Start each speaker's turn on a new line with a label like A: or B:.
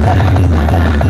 A: Maraming maraming